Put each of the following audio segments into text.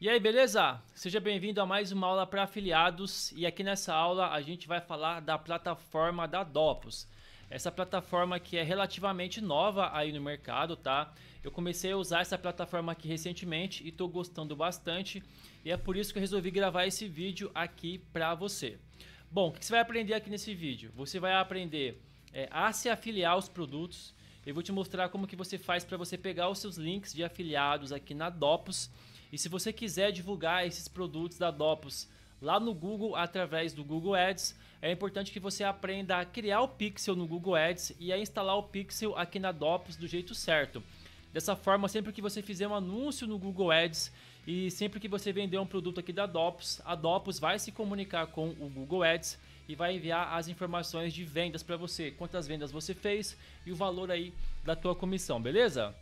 E aí, beleza? Seja bem-vindo a mais uma aula para afiliados e aqui nessa aula a gente vai falar da plataforma da Dopus. Essa plataforma que é relativamente nova aí no mercado, tá? Eu comecei a usar essa plataforma aqui recentemente e estou gostando bastante e é por isso que eu resolvi gravar esse vídeo aqui para você. Bom, o que você vai aprender aqui nesse vídeo? Você vai aprender é, a se afiliar aos produtos. Eu vou te mostrar como que você faz para você pegar os seus links de afiliados aqui na Dopus e se você quiser divulgar esses produtos da Dopus lá no Google através do Google Ads, é importante que você aprenda a criar o pixel no Google Ads e a instalar o pixel aqui na Dopus do jeito certo. Dessa forma, sempre que você fizer um anúncio no Google Ads e sempre que você vender um produto aqui da Dopus, a Dopus vai se comunicar com o Google Ads e vai enviar as informações de vendas para você, quantas vendas você fez e o valor aí da tua comissão, beleza?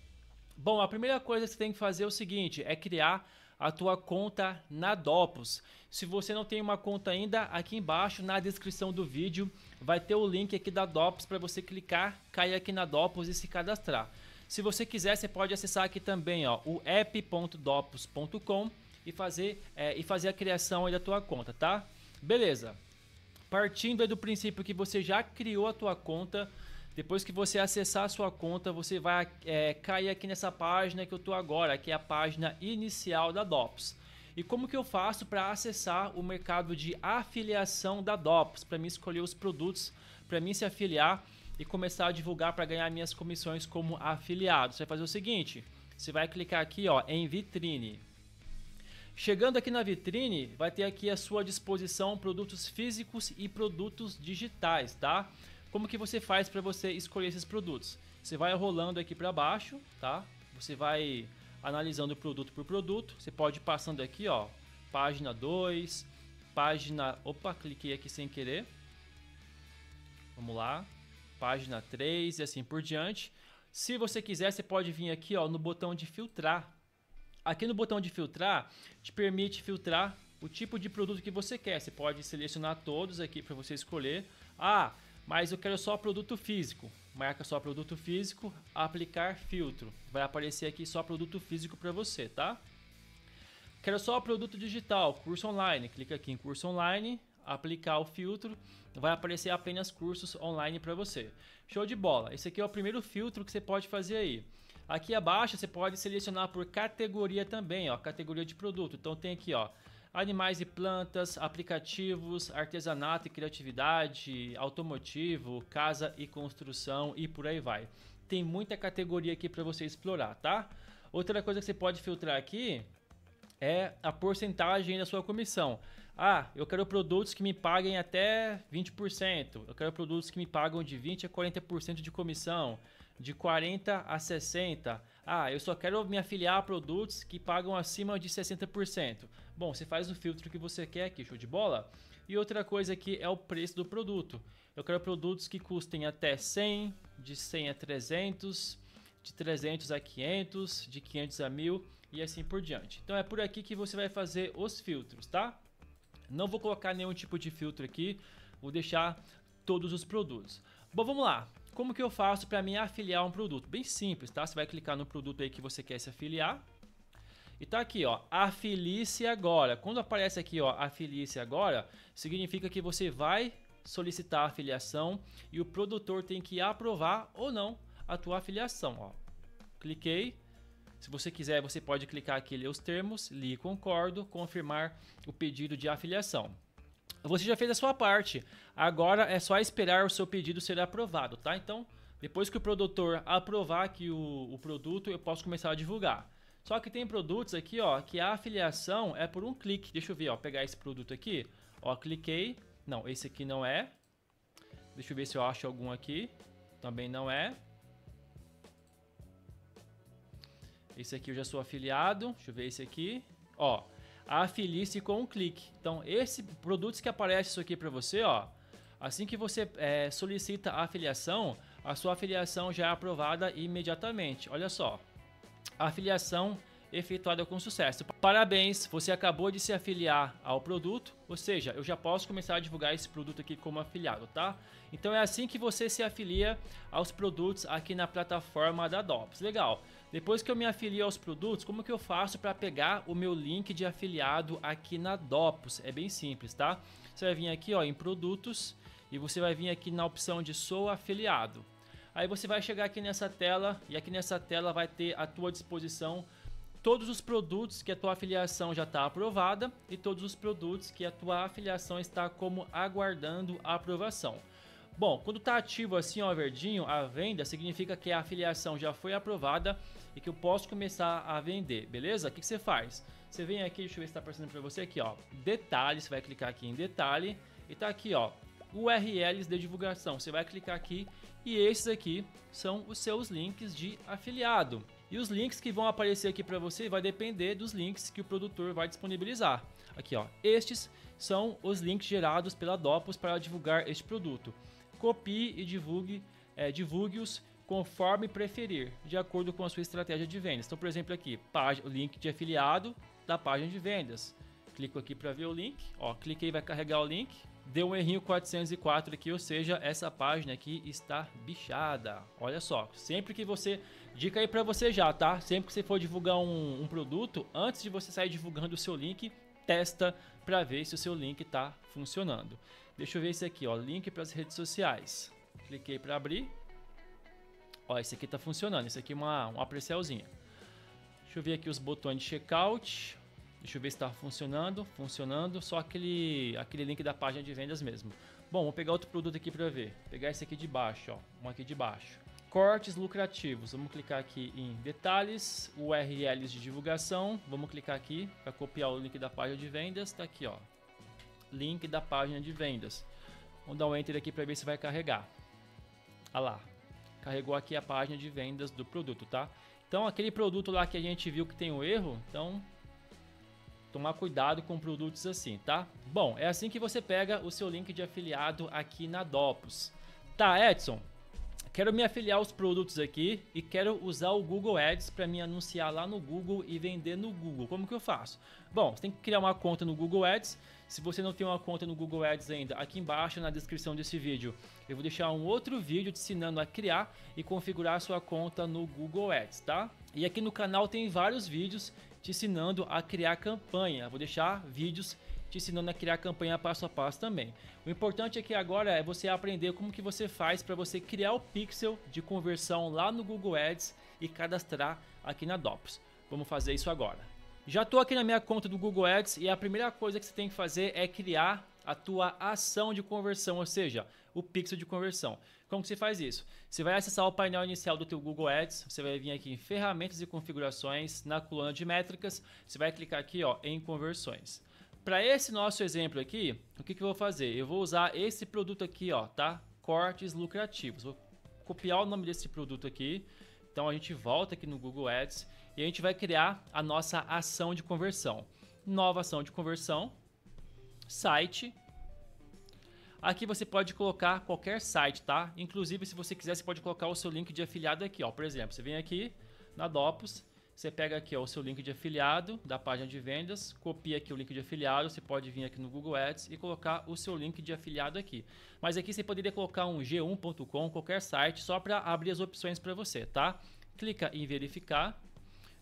Bom, a primeira coisa que você tem que fazer é o seguinte, é criar a tua conta na Dopus. Se você não tem uma conta ainda, aqui embaixo na descrição do vídeo vai ter o link aqui da Dopus para você clicar, cair aqui na Dopus e se cadastrar. Se você quiser, você pode acessar aqui também ó, o app.dopus.com e fazer, é, e fazer a criação da tua conta, tá? Beleza. Partindo do princípio que você já criou a tua conta, depois que você acessar a sua conta, você vai é, cair aqui nessa página que eu estou agora, que é a página inicial da DOPS. E como que eu faço para acessar o mercado de afiliação da DOPS? Para mim escolher os produtos, para mim se afiliar e começar a divulgar para ganhar minhas comissões como afiliado. Você vai fazer o seguinte, você vai clicar aqui ó, em vitrine. Chegando aqui na vitrine, vai ter aqui à sua disposição produtos físicos e produtos digitais, tá? Como que você faz para você escolher esses produtos? Você vai rolando aqui para baixo, tá? Você vai analisando produto por produto. Você pode ir passando aqui, ó, página 2, página, opa, cliquei aqui sem querer. Vamos lá. Página 3 e assim por diante. Se você quiser, você pode vir aqui, ó, no botão de filtrar. Aqui no botão de filtrar, te permite filtrar o tipo de produto que você quer. Você pode selecionar todos aqui para você escolher. Ah, mas eu quero só produto físico. Marca só produto físico, aplicar filtro. Vai aparecer aqui só produto físico para você, tá? Quero só produto digital, curso online. Clica aqui em curso online, aplicar o filtro, vai aparecer apenas cursos online para você. Show de bola. Esse aqui é o primeiro filtro que você pode fazer aí. Aqui abaixo você pode selecionar por categoria também, ó, categoria de produto. Então tem aqui, ó, animais e plantas, aplicativos, artesanato e criatividade, automotivo, casa e construção e por aí vai. Tem muita categoria aqui para você explorar, tá? Outra coisa que você pode filtrar aqui é a porcentagem da sua comissão. Ah, eu quero produtos que me paguem até 20%. Eu quero produtos que me pagam de 20 a 40% de comissão, de 40 a 60. Ah, eu só quero me afiliar a produtos que pagam acima de 60%. Bom, você faz o filtro que você quer aqui, show de bola? E outra coisa aqui é o preço do produto. Eu quero produtos que custem até 100, de 100 a 300, de 300 a 500, de 500 a 1000 e assim por diante. Então é por aqui que você vai fazer os filtros, tá? Não vou colocar nenhum tipo de filtro aqui, vou deixar todos os produtos. Bom, vamos lá. Como que eu faço para me afiliar a um produto? Bem simples, tá? Você vai clicar no produto aí que você quer se afiliar. E tá aqui, ó, afilie-se agora. Quando aparece aqui, ó, afilie-se agora, significa que você vai solicitar a afiliação e o produtor tem que aprovar ou não a tua afiliação, ó. Cliquei. Se você quiser, você pode clicar aqui ler os termos, li concordo, confirmar o pedido de afiliação. Você já fez a sua parte. Agora é só esperar o seu pedido ser aprovado, tá? Então, depois que o produtor aprovar aqui o, o produto, eu posso começar a divulgar. Só que tem produtos aqui, ó, que a afiliação é por um clique. Deixa eu ver, ó, pegar esse produto aqui. Ó, cliquei. Não, esse aqui não é. Deixa eu ver se eu acho algum aqui. Também não é. Esse aqui eu já sou afiliado. Deixa eu ver esse aqui. Ó, afilie-se com um clique. Então, esse produtos que aparece isso aqui para você, ó, assim que você é, solicita a afiliação, a sua afiliação já é aprovada imediatamente. Olha só, afiliação efetuada com sucesso. Parabéns, você acabou de se afiliar ao produto, ou seja, eu já posso começar a divulgar esse produto aqui como afiliado, tá? Então é assim que você se afilia aos produtos aqui na plataforma da DOPS. Legal. Depois que eu me afilio aos produtos, como que eu faço para pegar o meu link de afiliado aqui na Dopus? É bem simples, tá? Você vai vir aqui ó, em produtos e você vai vir aqui na opção de sou afiliado. Aí você vai chegar aqui nessa tela e aqui nessa tela vai ter à tua disposição todos os produtos que a tua afiliação já está aprovada e todos os produtos que a tua afiliação está como aguardando a aprovação. Bom, quando está ativo assim, ó, verdinho, a venda significa que a afiliação já foi aprovada e que eu posso começar a vender, beleza? O que, você faz? Você vem aqui, deixa eu ver se está aparecendo para você aqui, ó, detalhes, você vai clicar aqui em detalhe e tá aqui, ó, URLs de divulgação. Você vai clicar aqui e esses aqui são os seus links de afiliado. E os links que vão aparecer aqui para você vai depender dos links que o produtor vai disponibilizar. Aqui, ó, estes são os links gerados pela Dopus para divulgar este produto copie e divulgue, é, divulgue-os conforme preferir, de acordo com a sua estratégia de vendas. Então, por exemplo, aqui, o link de afiliado da página de vendas. Clico aqui para ver o link, ó, cliquei vai carregar o link, deu um errinho 404 aqui, ou seja, essa página aqui está bichada. Olha só, sempre que você, dica aí para você já, tá? Sempre que você for divulgar um, um produto, antes de você sair divulgando o seu link, testa para ver se o seu link está funcionando. Deixa eu ver esse aqui, ó, link para as redes sociais. Cliquei para abrir. Ó, esse aqui está funcionando. Esse aqui é uma, uma. Deixa eu ver aqui os botões de checkout. Deixa eu ver se está funcionando. Funcionando. Só aquele, aquele link da página de vendas mesmo. Bom, vou pegar outro produto aqui para ver. Vou pegar esse aqui de baixo, ó. Um aqui de baixo. Cortes lucrativos. Vamos clicar aqui em detalhes, URLs de divulgação. Vamos clicar aqui para copiar o link da página de vendas. Está aqui, ó link da página de vendas. Vamos dar um enter aqui para ver se vai carregar. Olha lá, carregou aqui a página de vendas do produto, tá? Então aquele produto lá que a gente viu que tem um erro, então tomar cuidado com produtos assim, tá? Bom, é assim que você pega o seu link de afiliado aqui na Dopus. Tá, Edson, quero me afiliar aos produtos aqui e quero usar o Google Ads para me anunciar lá no Google e vender no Google. Como que eu faço? Bom, você tem que criar uma conta no Google Ads se você não tem uma conta no Google Ads ainda, aqui embaixo na descrição desse vídeo eu vou deixar um outro vídeo te ensinando a criar e configurar sua conta no Google Ads, tá? E aqui no canal tem vários vídeos te ensinando a criar campanha. Vou deixar vídeos te ensinando a criar campanha passo a passo também. O importante aqui agora é você aprender como que você faz para você criar o pixel de conversão lá no Google Ads e cadastrar aqui na Dops. Vamos fazer isso agora. Já estou aqui na minha conta do Google Ads e a primeira coisa que você tem que fazer é criar a tua ação de conversão, ou seja, o pixel de conversão. Como que você faz isso? Você vai acessar o painel inicial do teu Google Ads, você vai vir aqui em ferramentas e configurações, na coluna de métricas, você vai clicar aqui ó, em conversões. Para esse nosso exemplo aqui, o que, que eu vou fazer? Eu vou usar esse produto aqui, ó, tá? Cortes lucrativos. Vou copiar o nome desse produto aqui. Então a gente volta aqui no Google Ads e a gente vai criar a nossa ação de conversão. Nova ação de conversão, site. Aqui você pode colocar qualquer site, tá? Inclusive, se você quiser, você pode colocar o seu link de afiliado aqui, ó. Por exemplo, você vem aqui na Dopus, você pega aqui ó, o seu link de afiliado da página de vendas, copia aqui o link de afiliado, você pode vir aqui no Google Ads e colocar o seu link de afiliado aqui. Mas aqui você poderia colocar um g1.com, qualquer site, só para abrir as opções para você, tá? Clica em verificar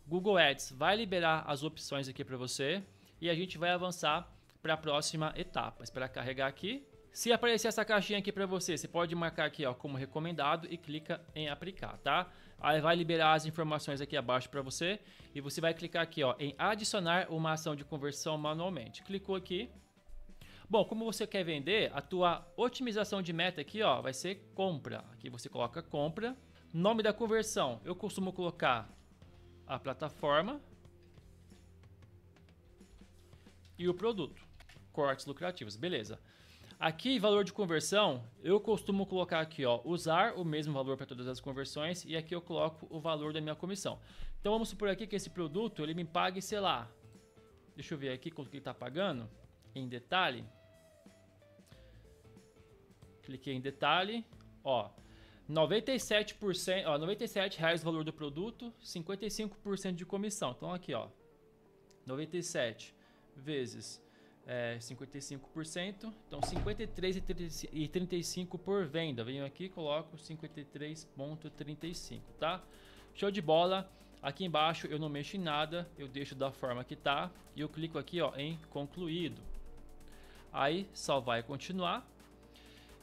Google Ads vai liberar as opções aqui para você e a gente vai avançar para a próxima etapa. Esperar carregar aqui. Se aparecer essa caixinha aqui para você, você pode marcar aqui ó, como recomendado e clica em aplicar, tá? Aí vai liberar as informações aqui abaixo para você e você vai clicar aqui ó, em adicionar uma ação de conversão manualmente. Clicou aqui. Bom, como você quer vender, a tua otimização de meta aqui ó, vai ser compra. Aqui você coloca compra. Nome da conversão, eu costumo colocar a plataforma e o produto. Cortes lucrativos, beleza. Aqui, valor de conversão, eu costumo colocar aqui, ó, usar o mesmo valor para todas as conversões e aqui eu coloco o valor da minha comissão. Então vamos supor aqui que esse produto ele me pague, sei lá, deixa eu ver aqui quanto que ele está pagando em detalhe. Cliquei em detalhe, ó, 97%, ó, 97 reais o valor do produto, 55% de comissão. Então aqui, ó, 97 vezes é, 55%, então 53 e 35 por venda. Venho aqui, coloco 53.35, tá? Show de bola. Aqui embaixo eu não mexo em nada, eu deixo da forma que tá e eu clico aqui ó, em concluído. Aí salvar e continuar.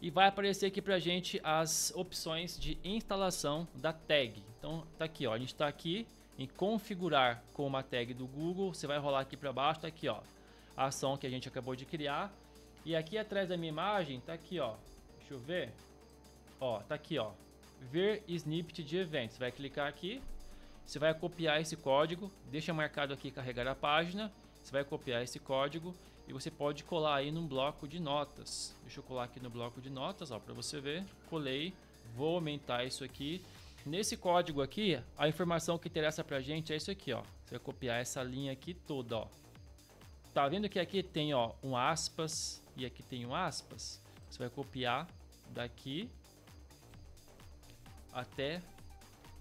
E vai aparecer aqui pra gente as opções de instalação da tag. Então tá aqui ó, a gente tá aqui em configurar com uma tag do Google. Você vai rolar aqui para baixo, tá aqui ó, a ação que a gente acabou de criar. E aqui atrás da minha imagem tá aqui ó, deixa eu ver. Ó, tá aqui ó, ver snippet de eventos. Vai clicar aqui, você vai copiar esse código, deixa marcado aqui carregar a página, você vai copiar esse código e você pode colar aí num bloco de notas. Deixa eu colar aqui no bloco de notas, ó, para você ver. Colei, vou aumentar isso aqui. Nesse código aqui, a informação que interessa pra gente é isso aqui, ó. Você vai copiar essa linha aqui toda, ó. Tá vendo que aqui tem, ó, um aspas e aqui tem um aspas? Você vai copiar daqui até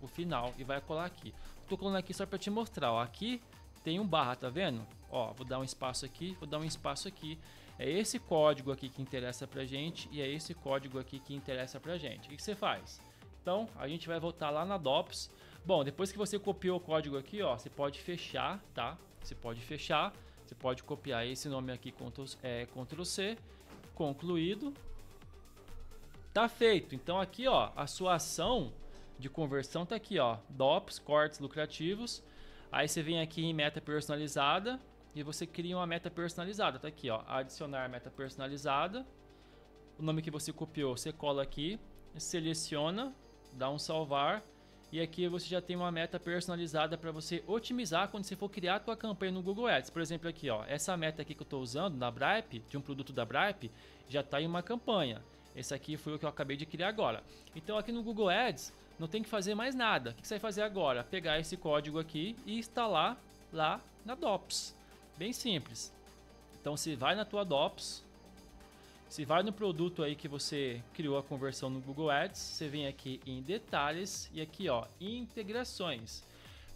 o final e vai colar aqui. Tô colando aqui só para te mostrar, ó. Aqui tem um barra, tá vendo? Ó, vou dar um espaço aqui, vou dar um espaço aqui. É esse código aqui que interessa pra gente e é esse código aqui que interessa pra gente. O que, você faz? Então, a gente vai voltar lá na DOPS. Bom, depois que você copiou o código aqui, ó, você pode fechar, tá? Você pode fechar, você pode copiar esse nome aqui, Ctrl, é, Ctrl C, concluído. Tá feito. Então aqui, ó, a sua ação de conversão tá aqui, ó, DOPS, cortes lucrativos. Aí você vem aqui em meta personalizada e você cria uma meta personalizada, tá aqui, ó, adicionar meta personalizada. O nome que você copiou, você cola aqui, seleciona, dá um salvar e aqui você já tem uma meta personalizada para você otimizar quando você for criar a tua campanha no Google Ads. Por exemplo, aqui, ó, essa meta aqui que eu estou usando na Bripe, de um produto da Bripe, já está em uma campanha. Esse aqui foi o que eu acabei de criar agora. Então aqui no Google Ads não tem que fazer mais nada. O que você vai fazer agora? Pegar esse código aqui e instalar lá na DOPS. Bem simples. Então se vai na tua DOPS, se vai no produto aí que você criou a conversão no Google Ads, você vem aqui em detalhes e aqui ó, integrações.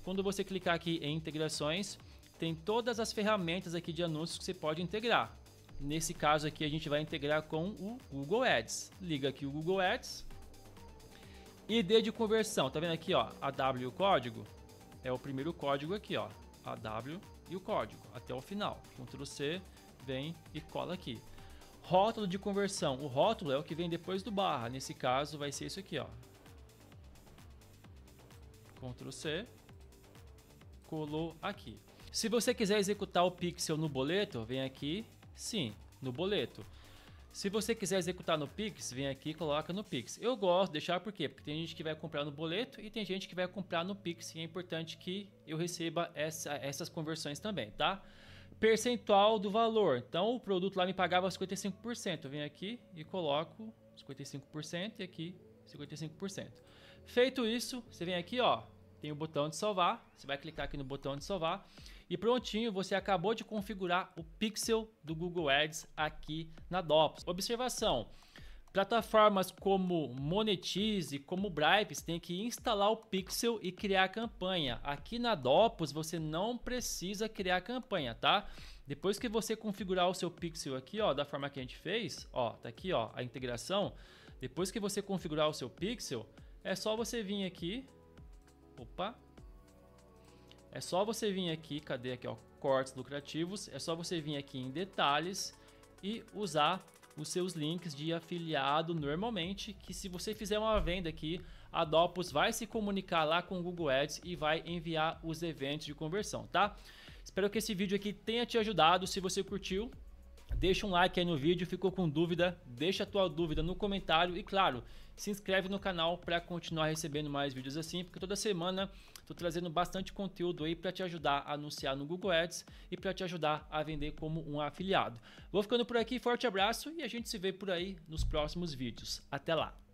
Quando você clicar aqui em integrações, tem todas as ferramentas aqui de anúncios que você pode integrar. Nesse caso aqui a gente vai integrar com o Google Ads. Liga aqui o Google Ads. ID de conversão, tá vendo aqui ó, AW e o código? É o primeiro código aqui ó, AW e o código, até o final. Ctrl C, vem e cola aqui. Rótulo de conversão. O rótulo é o que vem depois do barra. Nesse caso vai ser isso aqui, ó. Ctrl C. Colou aqui. Se você quiser executar o pixel no boleto, vem aqui, sim, no boleto. Se você quiser executar no Pix, vem aqui e coloca no Pix. Eu gosto de deixar por quê? Porque tem gente que vai comprar no boleto e tem gente que vai comprar no Pix e é importante que eu receba essa, essas conversões também, tá? Percentual do valor. Então o produto lá me pagava 55%. Eu venho aqui e coloco 55% e aqui 55%. Feito isso, você vem aqui, ó, tem o botão de salvar. Você vai clicar aqui no botão de salvar e prontinho, você acabou de configurar o pixel do Google Ads aqui na DOPS. Observação: Plataformas como Monetize, como Bripe, você tem que instalar o Pixel e criar a campanha. Aqui na Dopus você não precisa criar a campanha, tá? Depois que você configurar o seu Pixel aqui, ó, da forma que a gente fez, ó, tá aqui, ó, a integração. Depois que você configurar o seu Pixel, é só você vir aqui, opa, é só você vir aqui, cadê aqui, ó, cortes lucrativos, é só você vir aqui em detalhes e usar os seus links de afiliado normalmente, que se você fizer uma venda aqui, a Dopus vai se comunicar lá com o Google Ads e vai enviar os eventos de conversão, tá? Espero que esse vídeo aqui tenha te ajudado. Se você curtiu, deixa um like aí no vídeo. Ficou com dúvida? Deixa a tua dúvida no comentário e claro, se inscreve no canal para continuar recebendo mais vídeos assim, porque toda semana estou trazendo bastante conteúdo aí para te ajudar a anunciar no Google Ads e para te ajudar a vender como um afiliado. Vou ficando por aqui, forte abraço e a gente se vê por aí nos próximos vídeos. Até lá!